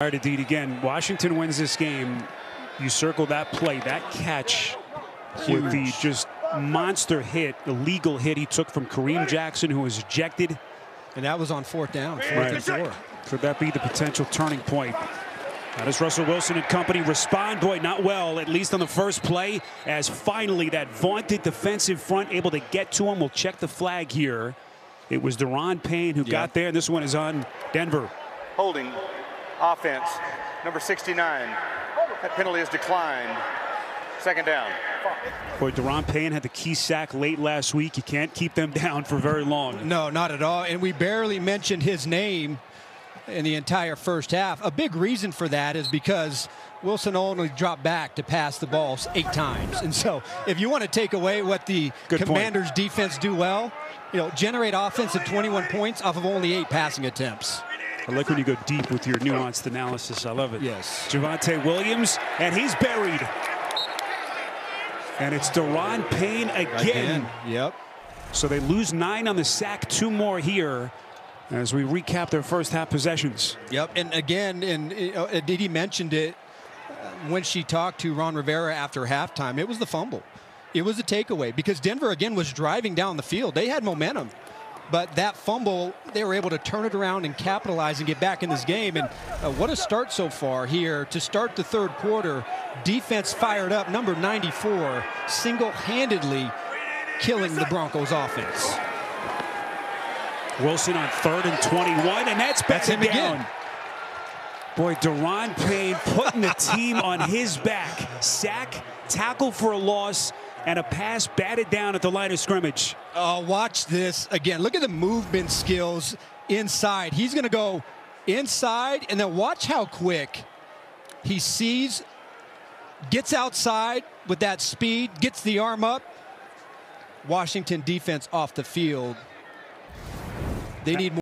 All right, Indeed, again, Washington wins this game. You circle that play, that catch with the just monster hit, the legal hit he took from Kareem Jackson, who was ejected. And that was on fourth down, fourth Right. and four. Could that be the potential turning point? How does Russell Wilson and company respond? Boy, not well, at least on the first play, as finally that vaunted defensive front able to get to him. We'll check the flag here. It was Daron Payne who got there. And this one is on Denver. Holding offense, number 69. That penalty is declined. Second down. Boy, Daron Payne had the key sack late last week. You can't keep them down for very long. No, not at all. And we barely mentioned his name in the entire first half. A big reason for that is because Wilson only dropped back to pass the ball eight times. And so if you want to take away what the Good point. Commanders defense do well, you know, generate offensive 21 points off of only eight passing attempts. I like when you go deep with your nuanced analysis. I love it. Yes. Javonte Williams, and he's buried. And it's Daron Payne again. Yep. So they lose nine on the sack, two more here as we recap their first half possessions. Yep. And again, and uh, Didi mentioned it uh, when she talked to Ron Rivera after halftime. It was the fumble. It was a takeaway because Denver again was driving down the field. They had momentum. But that fumble, they were able to turn it around and capitalize and get back in this game. And uh, what a start so far here to start the third quarter. Defense fired up. Number 94 single-handedly killing the Broncos offense. Wilson on third and 21, and that's That's him down. again. Boy, Daron Payne putting the team on his back. Sack, tackle for a loss, and a pass batted down at the line of scrimmage. Oh, watch this again. Look at the movement skills inside. He's going to go inside, and then watch how quick he sees, gets outside with that speed, gets the arm up. Washington defense off the field. They need more.